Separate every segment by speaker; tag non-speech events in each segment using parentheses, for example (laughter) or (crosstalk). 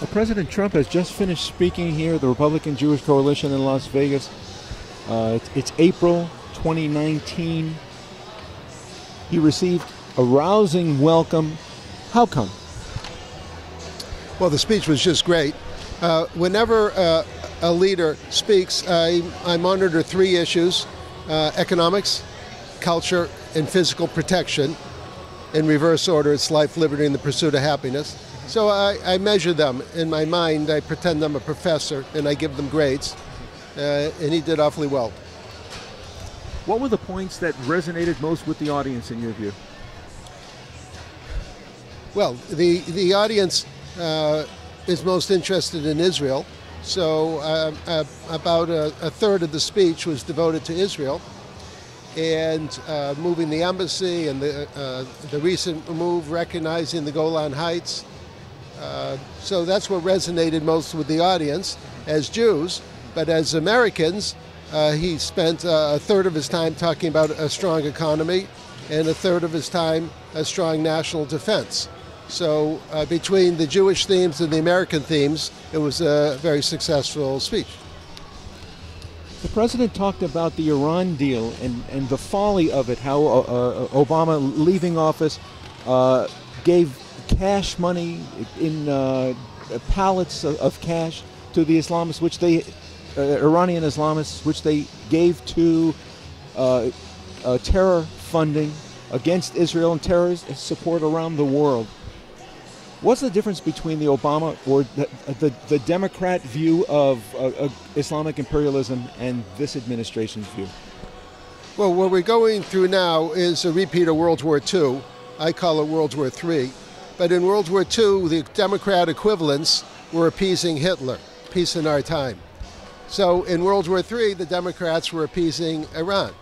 Speaker 1: Well, President Trump has just finished speaking here at the Republican Jewish Coalition in Las Vegas. Uh, it's, it's April 2019. He received a rousing welcome. How come?
Speaker 2: Well, the speech was just great. Uh, whenever uh, a leader speaks, I, I monitor three issues uh, economics, culture, and physical protection. In reverse order, it's life, liberty, and the pursuit of happiness. So I, I measure them in my mind. I pretend I'm a professor and I give them grades. Uh, and he did awfully well.
Speaker 1: What were the points that resonated most with the audience in your view?
Speaker 2: Well, the, the audience uh, is most interested in Israel. So uh, uh, about a, a, third of the speech was devoted to Israel and uh, moving the embassy and the, uh, the recent move recognizing the Golan Heights. Uh, so that's what resonated most with the audience as Jews. But as Americans, uh, he spent a third of his time talking about a strong economy and a third of his time a strong national defense. So uh, between the Jewish themes and the American themes, it was a very successful speech.
Speaker 1: The president talked about the Iran deal and, and the folly of it, how uh, uh, Obama, leaving office, uh, gave cash money in uh, pallets of, cash to the Islamists, which they, uh, Iranian Islamists, which they gave to terror funding against Israel and terrorist support around the world. What's the difference between the Obama or the, the, the Democrat view of uh, Islamic imperialism and this administration's view?
Speaker 2: Well, what we're going through now is a repeat of World War II. I call it World War III. But in World War II, the Democrat equivalents were appeasing Hitler, peace in our time. So in World War III, the Democrats were appeasing Iran.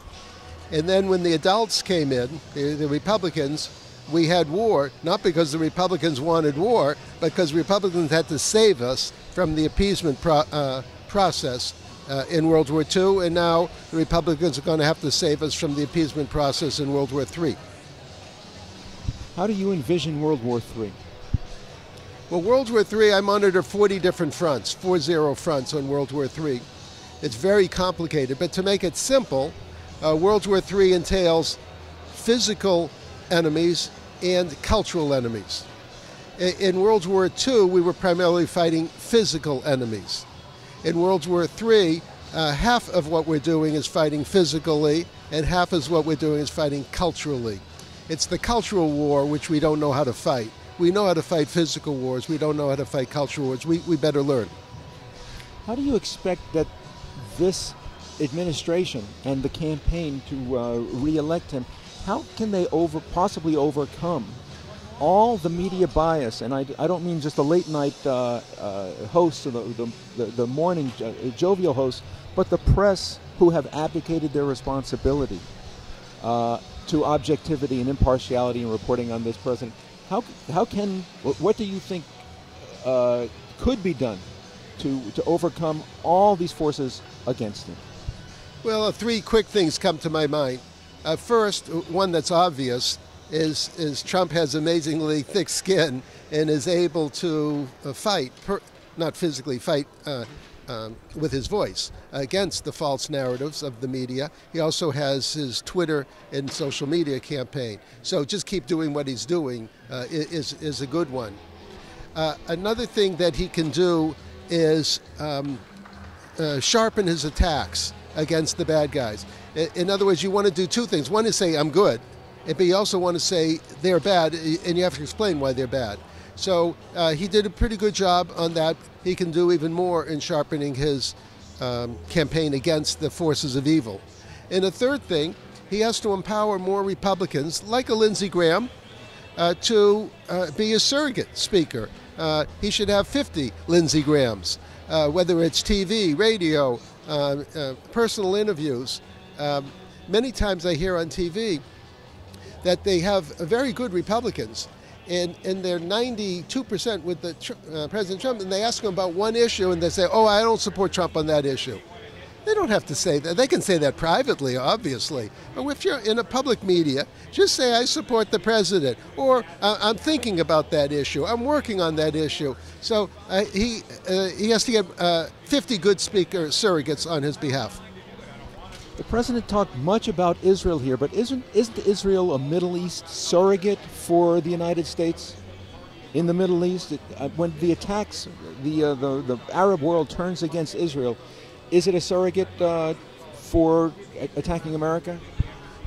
Speaker 2: And then when the adults came in, the, the Republicans, we had war, not because the Republicans wanted war, but because Republicans had to save us from the appeasement pro uh, process uh, in World War II, and now the Republicans are going to have to save us from the appeasement process in World War III.
Speaker 1: How do you envision World War III?
Speaker 2: Well, World War III, I monitor 40 different fronts, 40 fronts on World War III. It's very complicated, but to make it simple, uh, World War III entails physical enemies and cultural enemies. In World War II, we were primarily fighting physical enemies. In World War III, uh, half of what we're doing is fighting physically, and half is what we're doing is fighting culturally. It's the cultural war which we don't know how to fight. We know how to fight physical wars, we don't know how to fight cultural wars. We, we better learn.
Speaker 1: How do you expect that this administration and the campaign to uh, re elect him how can they over possibly overcome all the media bias? And I, I don't mean just the late night uh, uh, hosts or the, the, the morning uh, jovial hosts, but the press who have abdicated their responsibility uh, to objectivity and impartiality in reporting on this president. How, how can, what do you think uh, could be done to, to overcome all these forces against him?
Speaker 2: Well, uh, three quick things come to my mind. Uh, first, one that's obvious is, is Trump has amazingly thick skin and is able to uh, fight, per, not physically fight uh, um, with his voice against the false narratives of the media. He also has his Twitter and social media campaign. So just keep doing what he's doing uh, is, is a good one. Uh, another thing that he can do is um, uh, sharpen his attacks against the bad guys. In other words, you want to do two things. One is say, I'm good, but you also want to say they're bad, and you have to explain why they're bad. So uh, he did a pretty good job on that. He can do even more in sharpening his um, campaign against the forces of evil. And the third thing, he has to empower more Republicans, like a Lindsey Graham, uh, to uh, be a surrogate speaker. Uh, he should have 50 Lindsey Grahams, uh, whether it's TV, radio, uh, personal interviews. Um, many times I hear on TV that they have very good Republicans, and, and they're 92% with the uh, President Trump, and they ask them about one issue, and they say, oh, I don't support Trump on that issue. They don't have to say that. They can say that privately, obviously. But if you're in a public media, just say, I support the president, or I'm thinking about that issue, I'm working on that issue. So uh, he, uh, he has to get uh, 50 good speaker surrogates on his behalf.
Speaker 1: The president talked much about Israel here, but isn't, isn't Israel a Middle East surrogate for the United States? In the Middle East, it, uh, when the attacks, the, uh, the, the Arab world turns against Israel, is it a surrogate uh, for attacking America?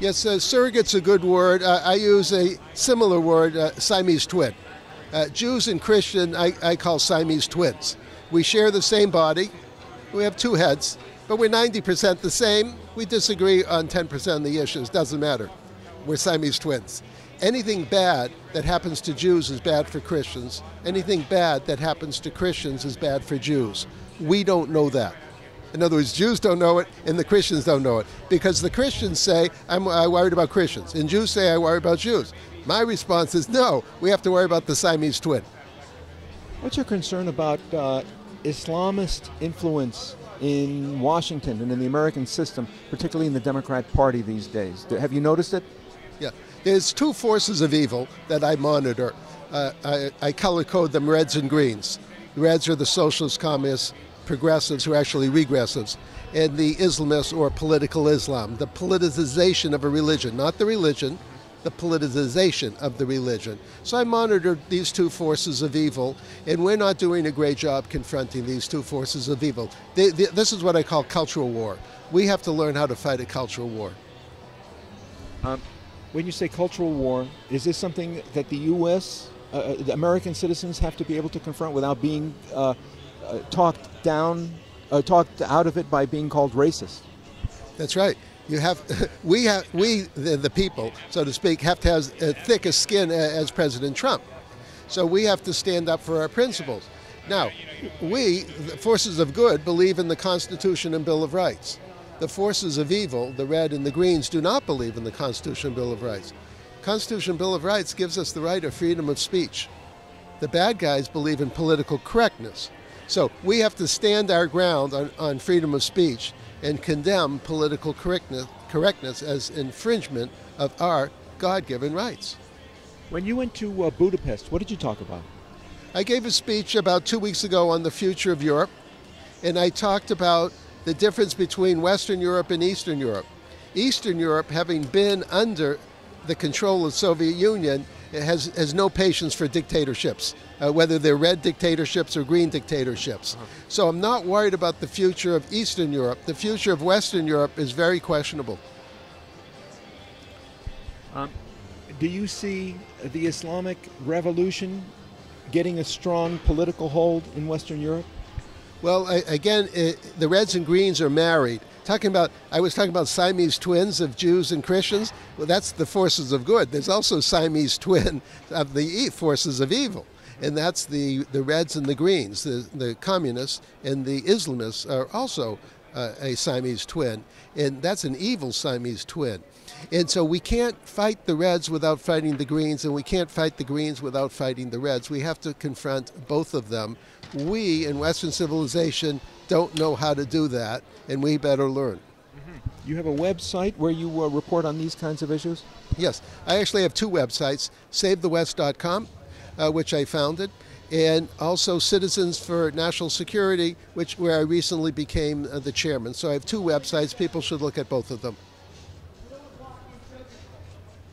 Speaker 2: Yes, uh, surrogate's a good word. Uh, I use a similar word, uh, Siamese twin. Uh, Jews and Christian, I, I call Siamese twins. We share the same body. We have two heads, but we're 90% the same. We disagree on 10% of the issues. Doesn't matter. We're Siamese twins. Anything bad that happens to Jews is bad for Christians. Anything bad that happens to Christians is bad for Jews. We don't know that. In other words, Jews don't know it and the Christians don't know it because the Christians say, I'm, I'm worried about Christians, and Jews say, I worry about Jews. My response is, no, we have to worry about the Siamese twin.
Speaker 1: What's your concern about uh, Islamist influence in Washington and in the American system, particularly in the Democrat Party these days? Have you noticed it?
Speaker 2: Yeah. There's two forces of evil that I monitor. Uh, I, I color code them reds and greens. The reds are the socialist communists, progressives who are actually regressives, and the Islamists or political Islam, the politicization of a religion, not the religion, the politicization of the religion. So I monitored these two forces of evil, and we're not doing a great job confronting these two forces of evil. They, they, this is what I call cultural war. We have to learn how to fight a cultural war.
Speaker 1: Um, when you say cultural war, is this something that the U.S., uh, uh, the American citizens have to be able to confront without being uh, uh, talked down, uh, talked out of it by being called racist.
Speaker 2: That's right. You have, (laughs) we have, we the, the people, so to speak, have to have as thick a skin as President Trump. So we have to stand up for our principles. Now, we, the forces of good, believe in the Constitution and Bill of Rights. The forces of evil, the red and the greens, do not believe in the Constitution and Bill of Rights. Constitution and Bill of Rights gives us the right of freedom of speech. The bad guys believe in political correctness. So we have to stand our ground on, on freedom of speech and condemn political correctness, correctness as infringement of our God given rights.
Speaker 1: When you went to uh, Budapest, what did you talk about?
Speaker 2: I gave a speech about two weeks ago on the future of Europe, and I talked about the difference between Western Europe and Eastern Europe. Eastern Europe, having been under the control of the Soviet Union, has, has no patience for dictatorships, uh, whether they're red dictatorships or green dictatorships. Uh-huh. So I'm not worried about the future of Eastern Europe. The future of Western Europe is very questionable.
Speaker 1: Um, do you see the Islamic revolution getting a strong political hold in Western Europe?
Speaker 2: Well, I, again, it, the Reds and Greens are married talking about I was talking about Siamese twins of Jews and Christians. Well, that's the forces of good. There's also Siamese (laughs) twin of the forces of evil, and that's the the Reds and the Greens. The the communists and the Islamists are also uh, a Siamese twin, and that's an evil Siamese twin. And so we can't fight the Reds without fighting the Greens, and we can't fight the Greens without fighting the Reds. We have to confront both of them. We in Western civilization don't know how to do that, and we better learn.
Speaker 1: Mm-hmm. You have a website where you uh, report on these kinds of issues?
Speaker 2: Yes. I actually have two websites SaveTheWest.com, uh, which I founded, and also Citizens for National Security, which where I recently became uh, the chairman. So I have two websites. People should look at both of them.